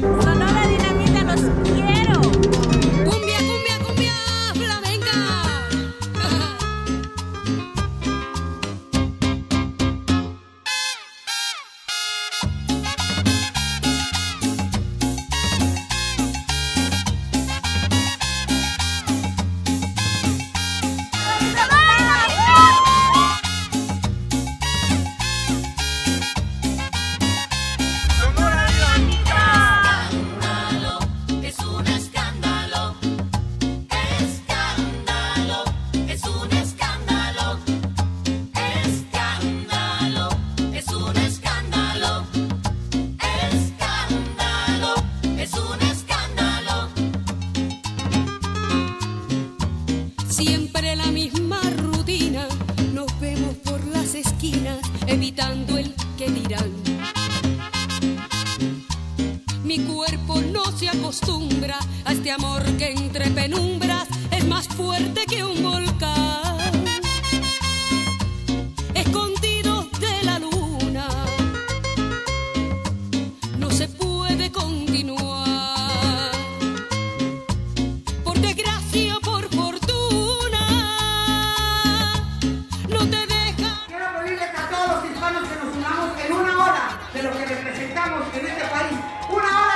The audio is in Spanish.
Bye. Siempre la misma rutina, nos vemos por las esquinas, evitando el que dirán. Mi cuerpo no se acostumbra a este amor que entre penumbras es más fuerte que un volcán. en este país. Una